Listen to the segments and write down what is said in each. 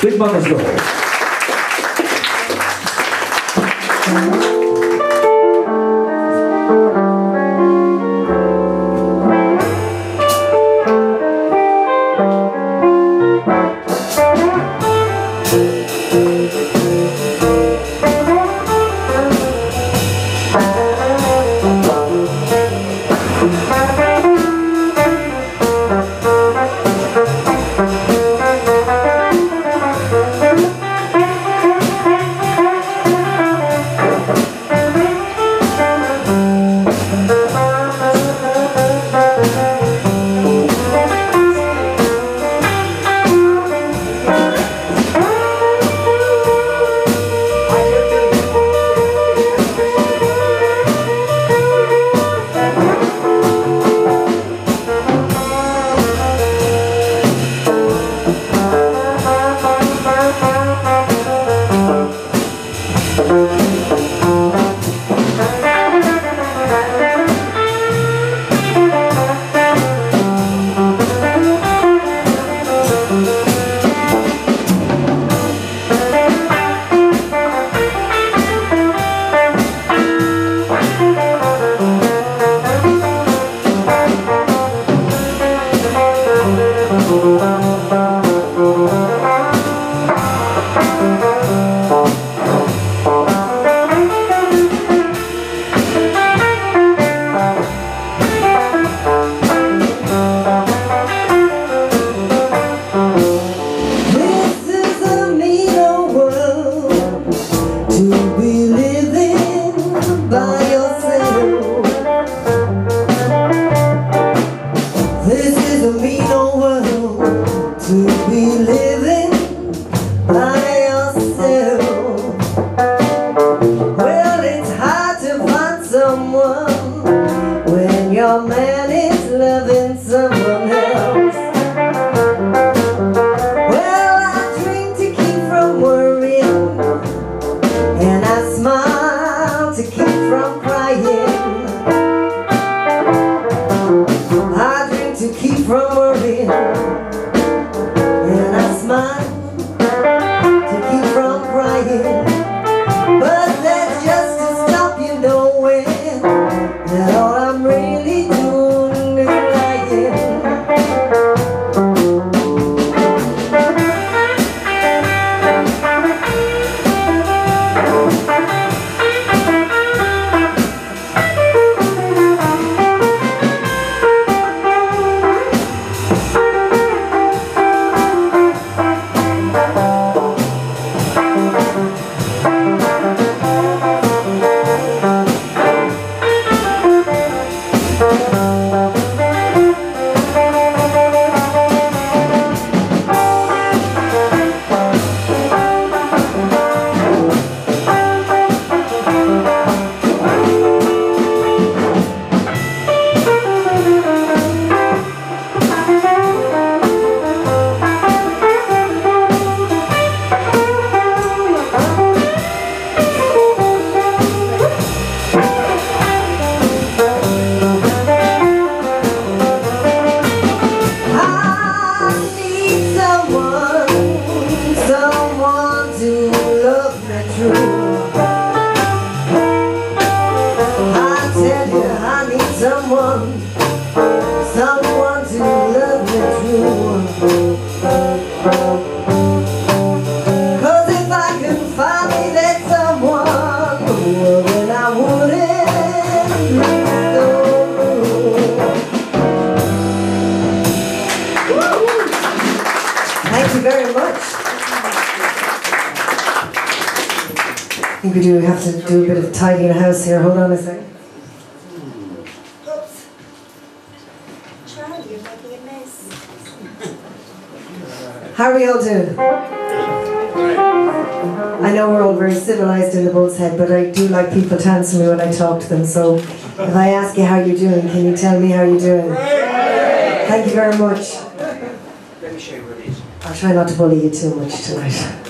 Big Mama's Gold. answer me when I talk to them. So if I ask you how you're doing, can you tell me how you're doing? Thank you very much. I'll try not to bully you too much tonight.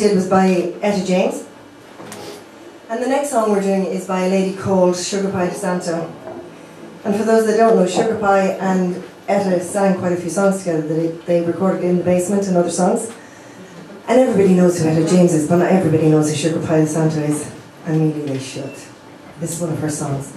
did was by Etta James. And the next song we're doing is by a lady called Sugar Pie DeSanto. And for those that don't know, Sugar Pie and Etta sang quite a few songs together that they recorded in the basement and other songs. And everybody knows who Etta James is, but not everybody knows who Sugar Pie DeSanto is. And maybe they should. This is one of her songs.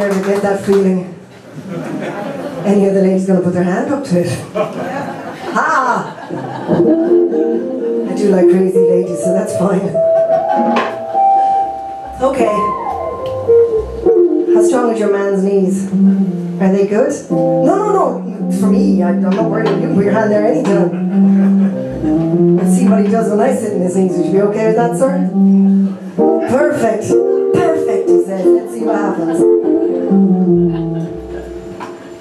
there to get that feeling. Any other lady's gonna put their hand up to it. Ha! I do like crazy ladies, so that's fine. Okay. How strong is your man's knees? Are they good? No, no, no. For me, I, am not worried. You can put your hand there anytime. Let's see what he does when I sit in his knees. Would you be okay with that, sir? Perfect. Perfect, he said. Let's see what happens.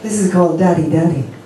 This is called Daddy Daddy.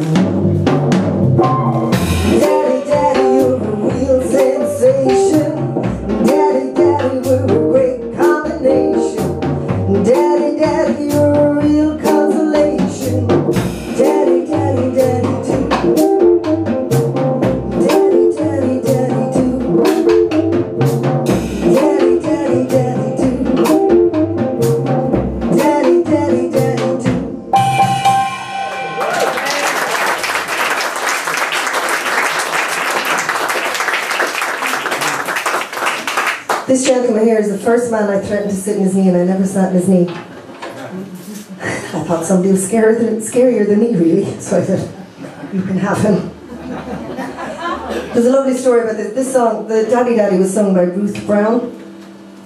Lord. And I never his knee. I thought somebody was scarier than, scarier than me, really. So I said, you can have him. There's a lovely story about this. This song, the Daddy Daddy, was sung by Ruth Brown.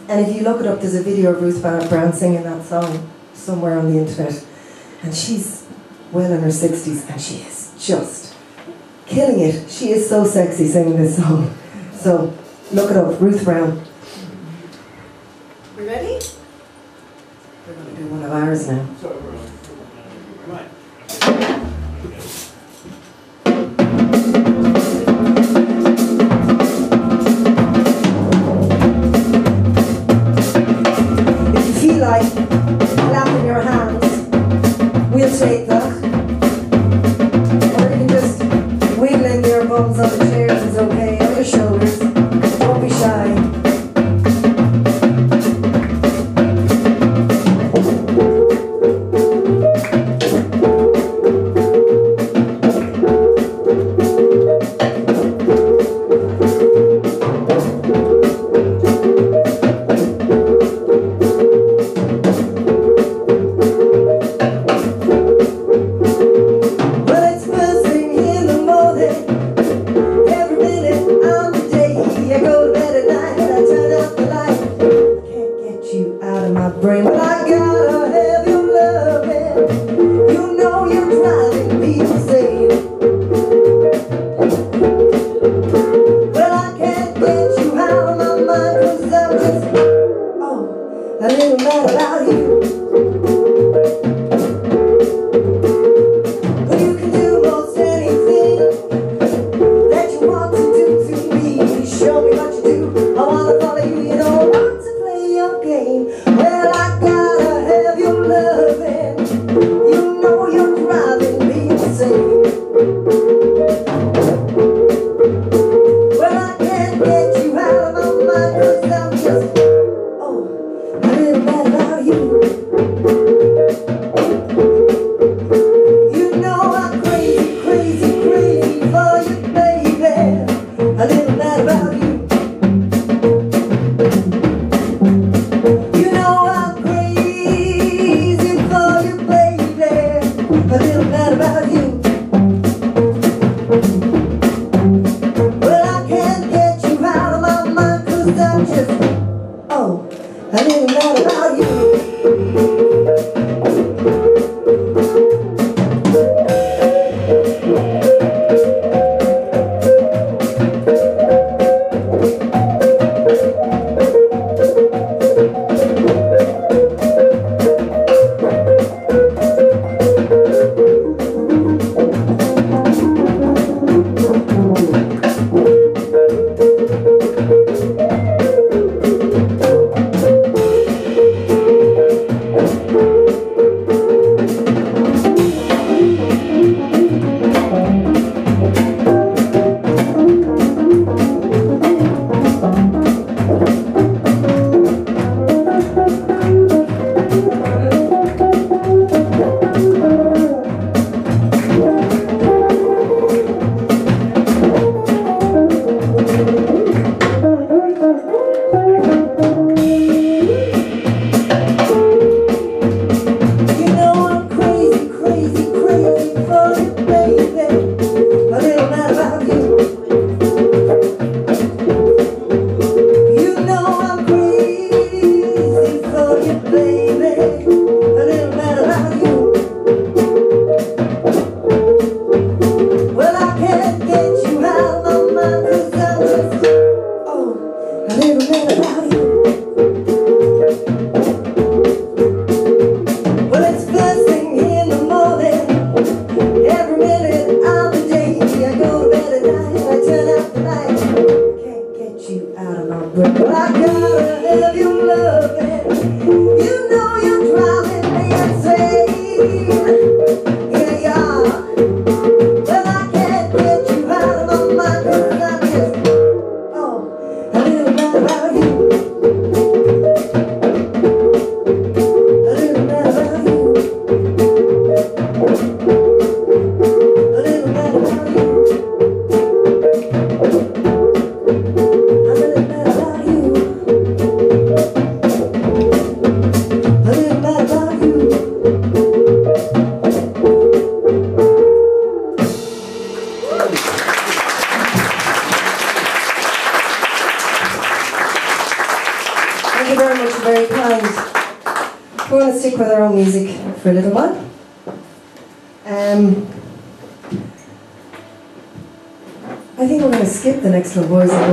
And if you look it up, there's a video of Ruth Brown singing that song somewhere on the internet. And she's well in her 60s and she is just killing it. She is so sexy singing this song. So look it up, Ruth Brown. You ready? Do one of ours now. If you feel like clapping your hands, we'll take that. Or you can just wiggling your bums on the chairs is okay, on your shoulders.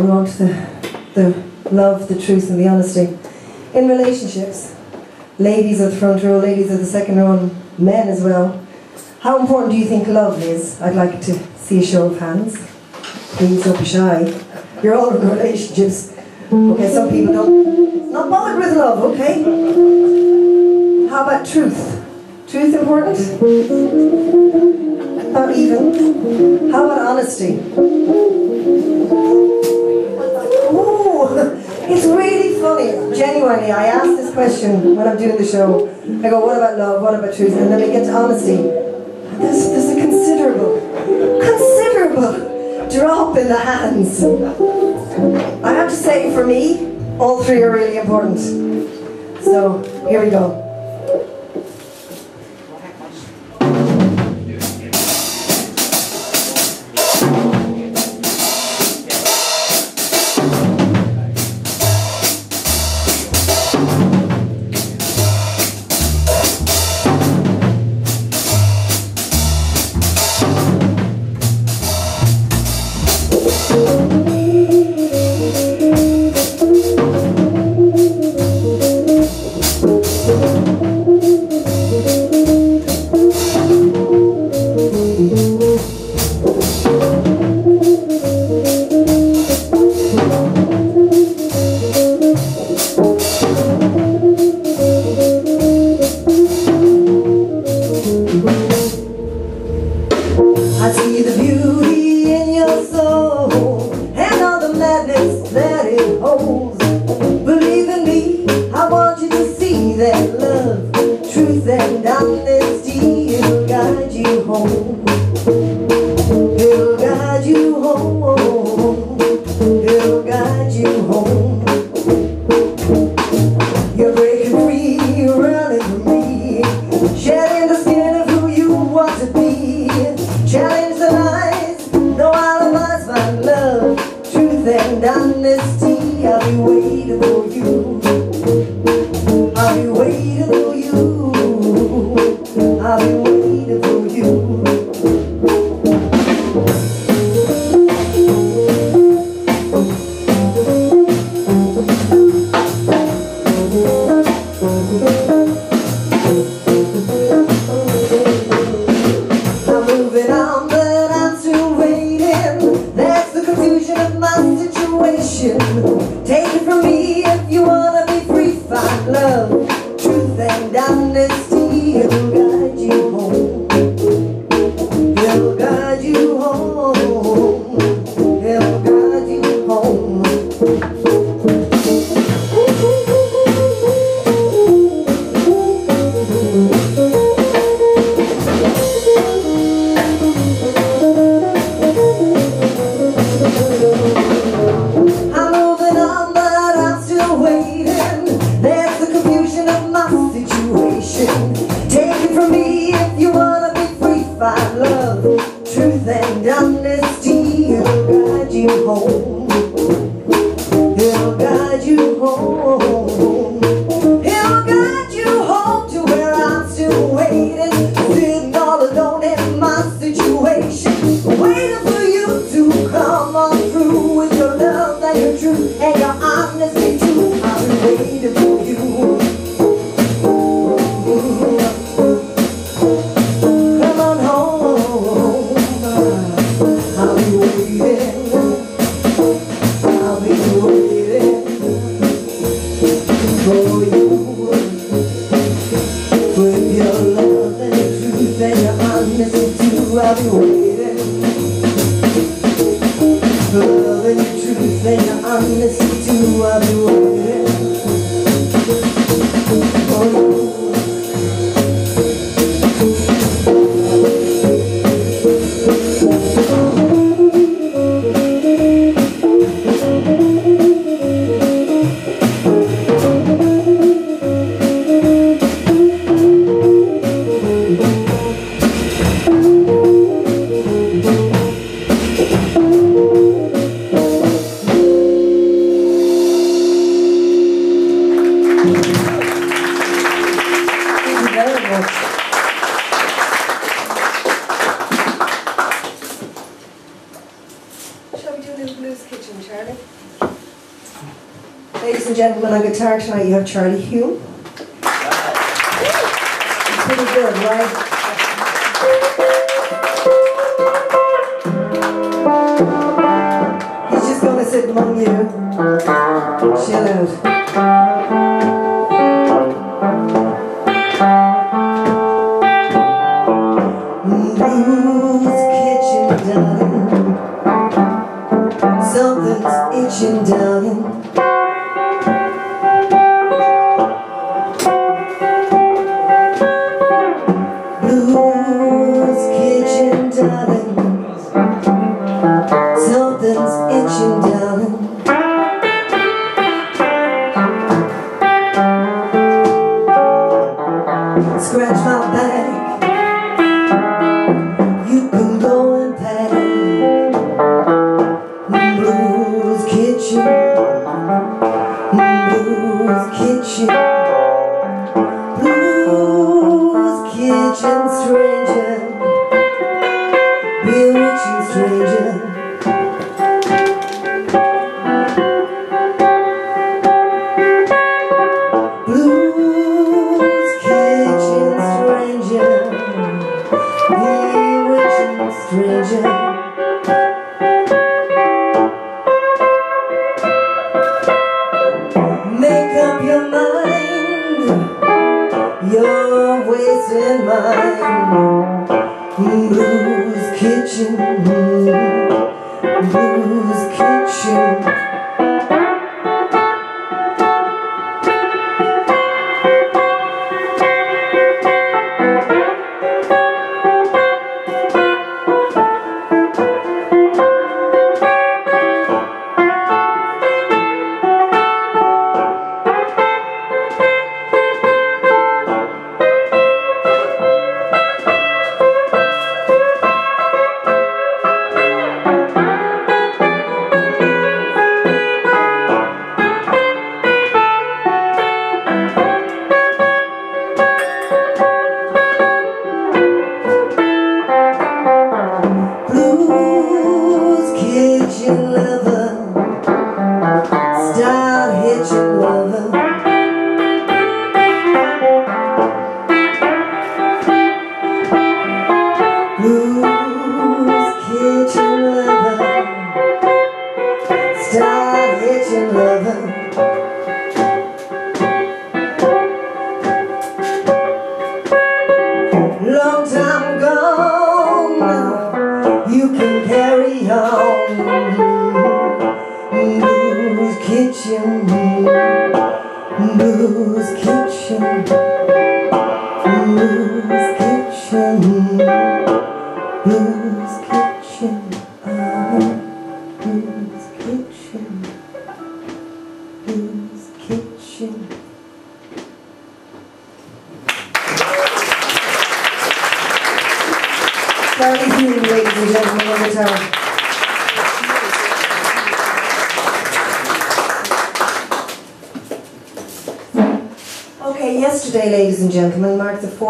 we want the, the love, the truth, and the honesty. In relationships, ladies of the front row, ladies of the second row, and men as well, how important do you think love is? I'd like to see a show of hands. Please don't be shy. You're all in relationships. Okay, some people don't. Not bothered with love, okay? How about truth? Truth important? Not even. How about honesty? It's really funny. Genuinely, I ask this question when I'm doing the show. I go, what about love? What about truth? And then we get to honesty. There's, there's a considerable, considerable drop in the hands. I have to say, for me, all three are really important. So, here we go. Abstraction, you have Charlie Hume.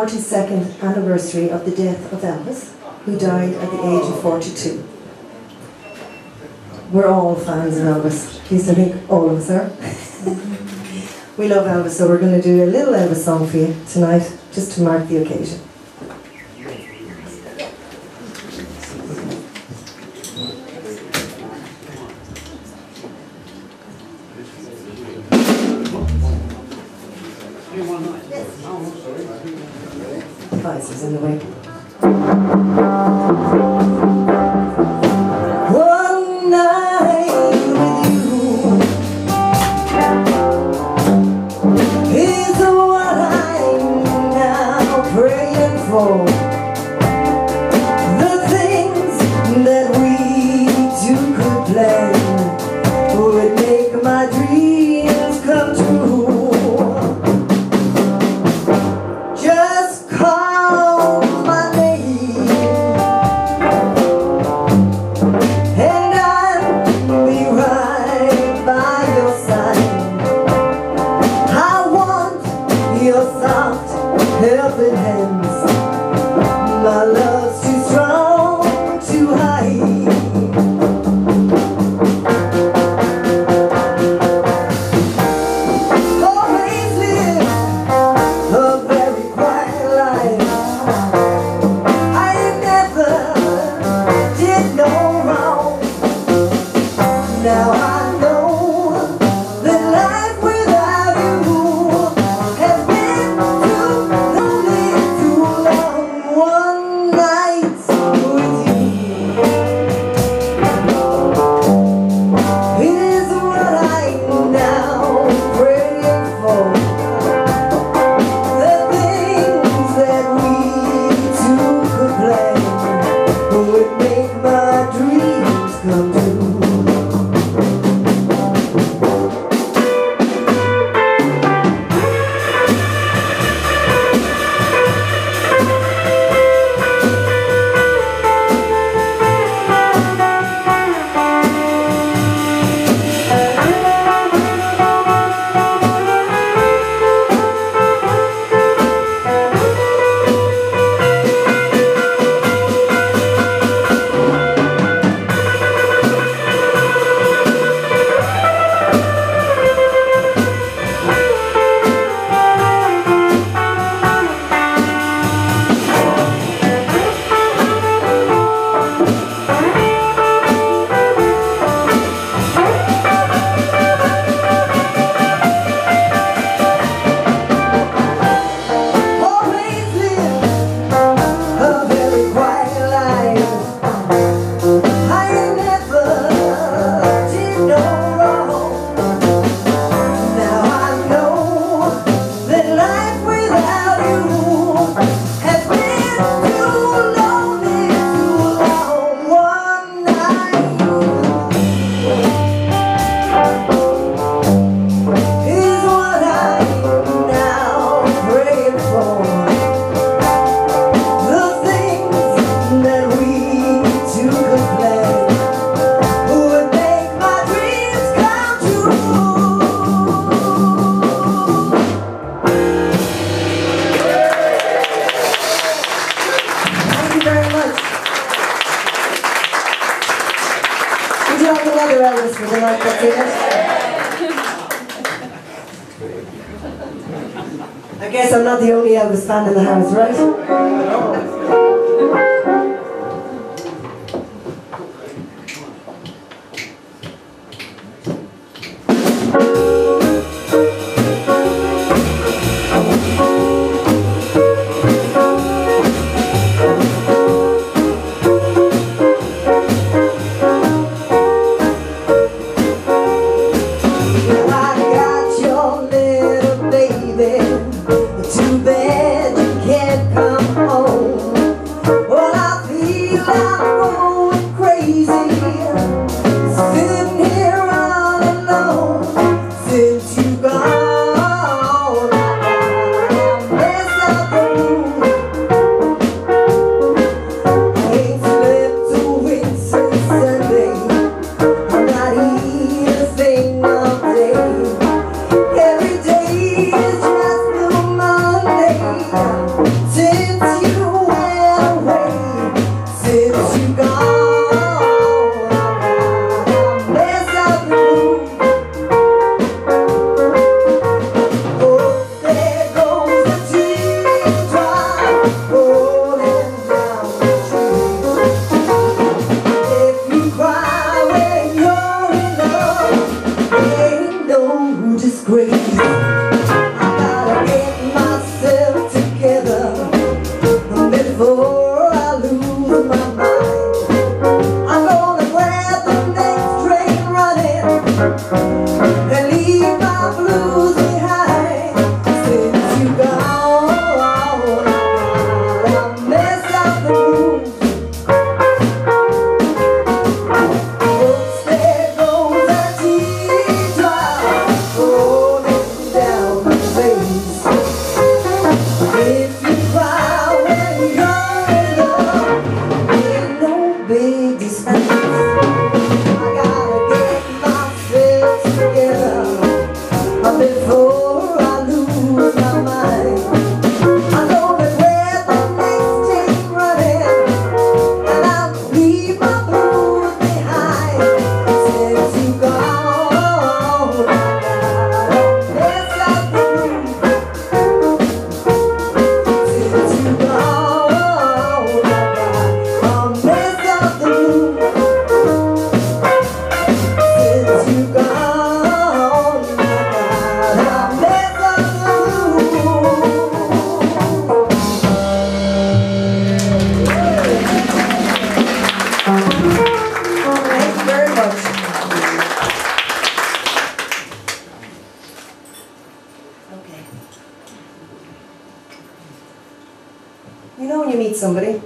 42nd anniversary of the death of Elvis, who died at the age of 42. We're all fans of Elvis. Please I think all of us are. we love Elvis, so we're going to do a little Elvis song for you tonight, just to mark the occasion. Understand in the house, right? somebody,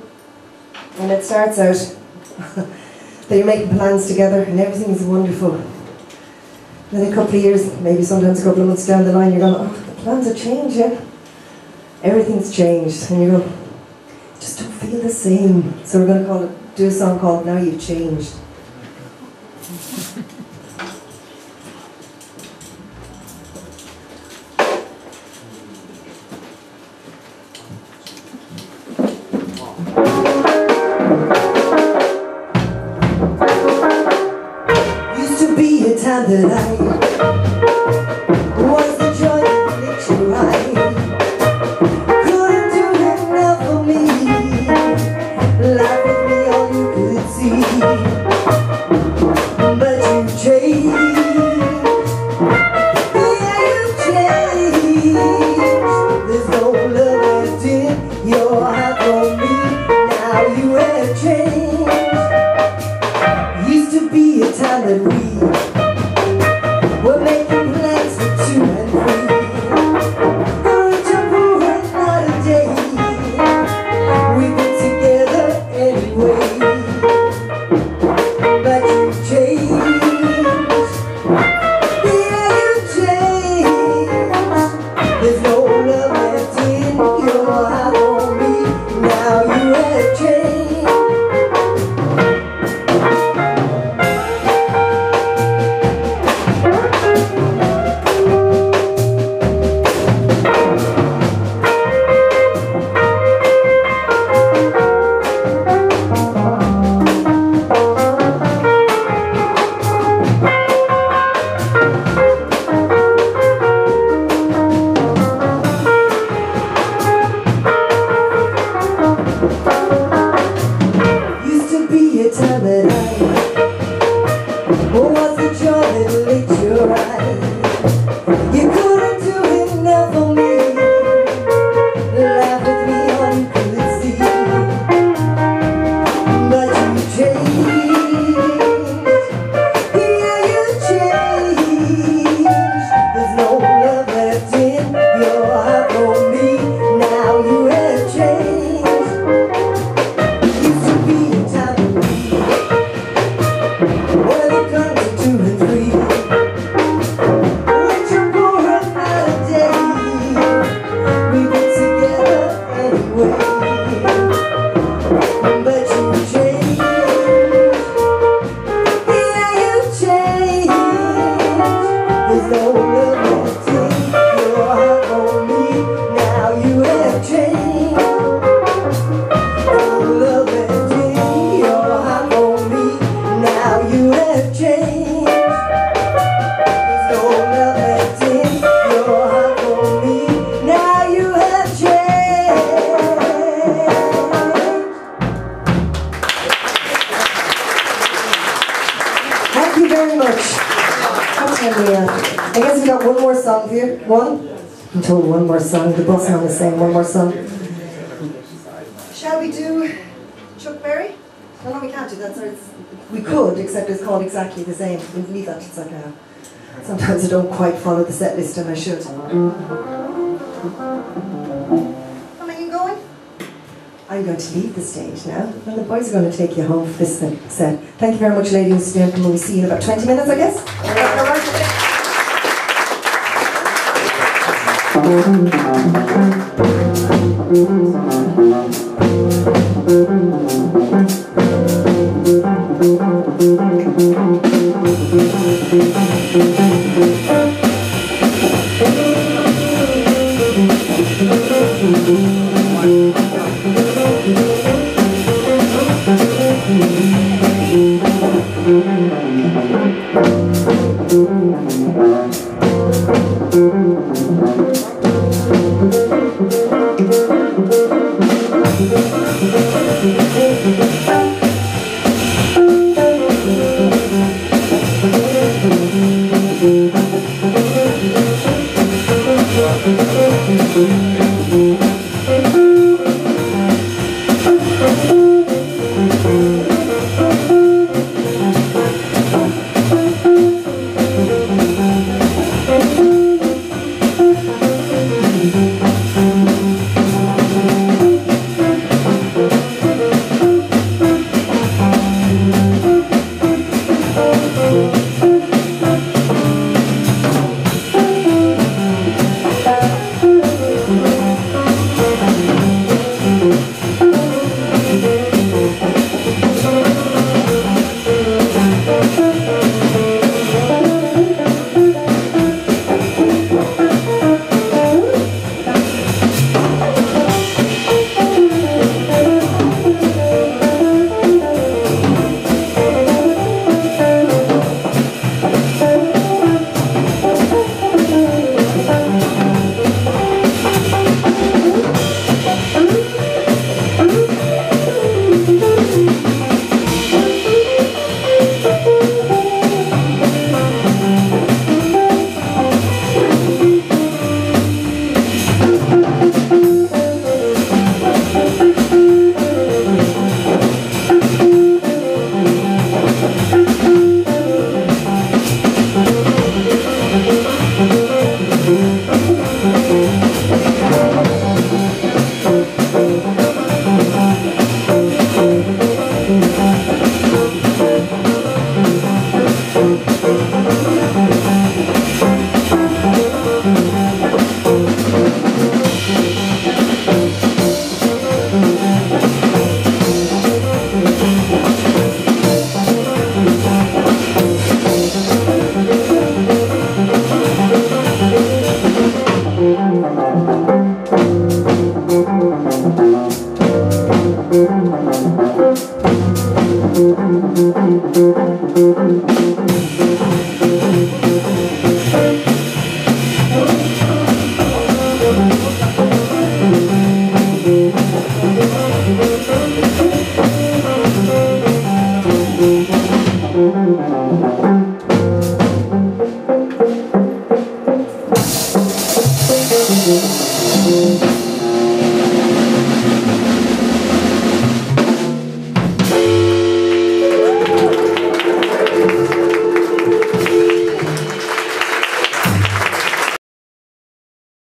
and it starts out that you're making plans together and everything is wonderful. Then a couple of years, maybe sometimes a couple of months down the line, you're going, oh, the plans are changing. Everything's changed. And you go, just don't feel the same. So we're going to call it, do a song called Now You've Changed. that I The bus man is saying one more song. Shall we do Chuck Berry? No, no, we can't do that. Sorry, it's We could, except it's called exactly the same. We leave that to the second half. Sometimes I don't quite follow the set list and I should. coming and going. I'm going to leave the stage now, and the boys are going to take you home for this set. Thank you very much, ladies and gentlemen. We'll see you in about 20 minutes, I guess.